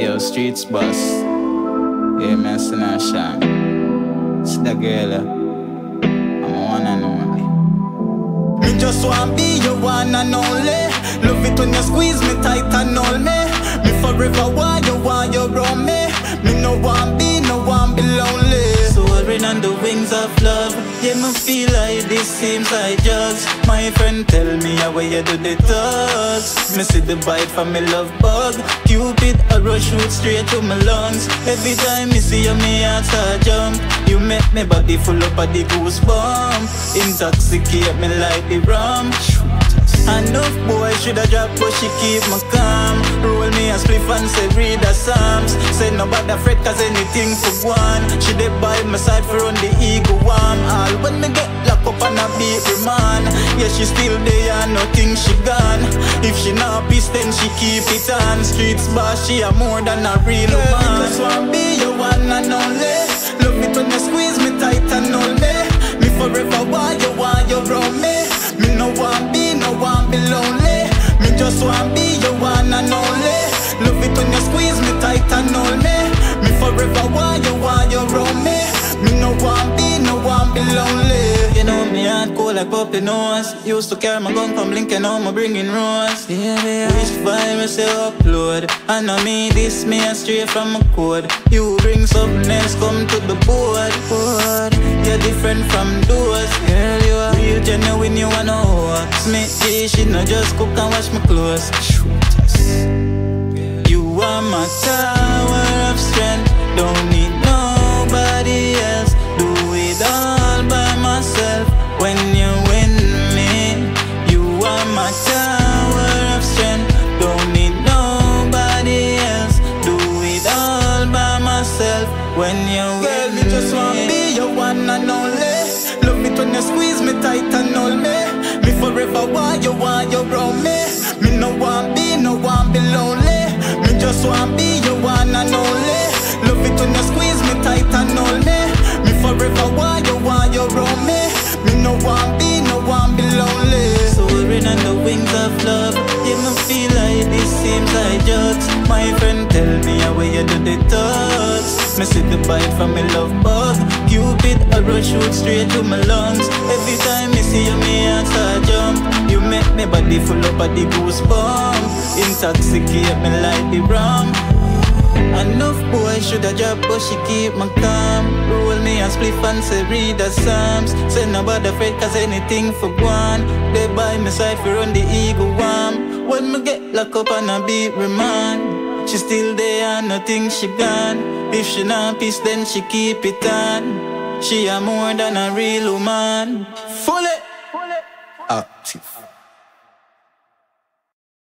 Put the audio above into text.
Yo, Streetz Boss. Yeah, man, Sinashan. It's the girl. uh, I'm one and only. Me just want be your one and only. Love it when you squeeze me tight and hold me. Me forever want you, want you around me. Me no want be, no want be lonely. Soaring on the wings of love. Yeah, me feel like this seems like drugs. My friend tell me how you do the thugs. Me see the bite from me love bug. Cupid a rush shoot straight to my lungs. Every time me see you, me heart start jump. You make me body full up of the goosebump. Intoxicate me like the rum. Enough boy shoulda drop but she keep me calm. Roll me a spliff and say read the psalms. Say nobody fret cause anything for one. She dey by my side for run the ego warm. All when me get locked up and a beat man. Yeah she still there and nothing she gone. If she not pissed then she keep it on. Streetz Boss she a more than a real man. Just want be your one and only. Love it when you squeeze just want be your one and only. Love it when you squeeze me tight and hold me. Me forever want you want you around me. Me no want be, no want be lonely. You know me heart cold like puppy nose. Used to carry my gun come Lincoln home, I bring in rose yeah, yeah. Which me say upload. I know me, this me a straight from my code. You bring something else, come to the board, board. You're different from those you are real genuine, you wanna wax me Yeah, she not just cook and wash my clothes. You are my tower of strength. Don't need nobody else. Do it all by myself When you're with me. You are my tower of strength. Don't need nobody else. Do it all by myself When you're with me Just want be your one and only Love it when you squeeze me tight and hold me. Forever want you, want you around me. Me no want be, no want be lonely. Soaring on the wings of love Yeah, me feel like this seems like drugs. My friend tell me how you do the thugs Me see the bite from me love bug. Cupid a shoot straight to my lungs. Every time me see you, me heart start jump. You make me body full up of the goosebump Intoxicate me like the rum. Enough boy shoulda drop but she keep my calm. Roll me a spliff and say read the psalms. Say nobody afraid cause anything for one They buy side for run the ego warm When me get locked up and I beat remand She still there and nothing she gone. If she not peace then she keep it on She a more than a real woman. Fully Active.